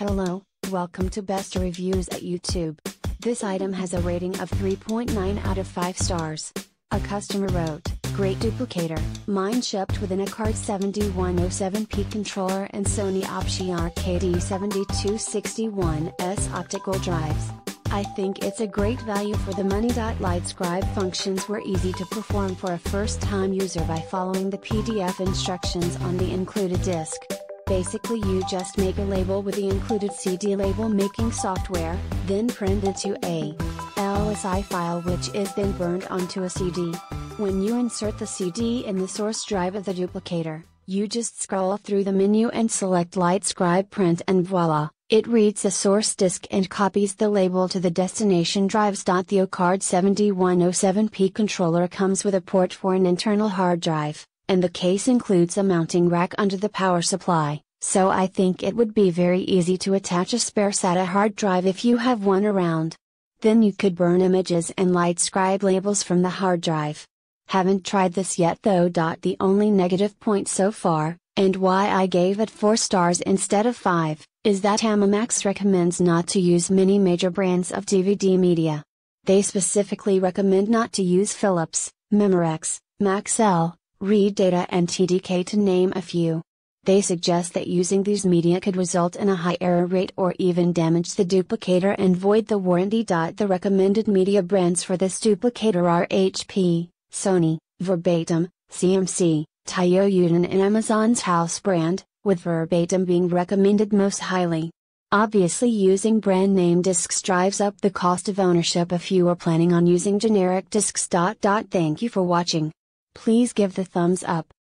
Hello, welcome to Best Reviews at YouTube. This item has a rating of 3.9 out of 5 stars. A customer wrote, Great duplicator, mine shipped with an Acard 7107P controller and Sony Optiarc AD7261S optical drives. I think it's a great value for the money. LightScribe functions were easy to perform for a first time user by following the PDF instructions on the included disc. Basically you just make a label with the included CD label making software, then print it to a LSI file which is then burned onto a CD. When you insert the CD in the source drive of the duplicator, you just scroll through the menu and select LightScribe print and voila, it reads the source disk and copies the label to the destination drives. The Acard 7107P controller comes with a port for an internal hard drive and the case includes a mounting rack under the power supply, so I think it would be very easy to attach a spare SATA hard drive if you have one around. Then you could burn images and LightScribe labels from the hard drive. Haven't tried this yet though. The only negative point so far, and why I gave it 4 stars instead of 5, is that Amamax recommends not to use many major brands of DVD media. They specifically recommend not to use Philips, Memorex, Maxell, RiDATA and TDK to name a few. They suggest that using these media could result in a high error rate or even damage the duplicator and void the warranty. The recommended media brands for this duplicator are HP, Sony, Verbatim, CMC, Taiyo Yuden and Amazon's house brand, with Verbatim being recommended most highly. Obviously using brand name discs drives up the cost of ownership if you are planning on using generic discs. Thank you for watching. Please give the thumbs up.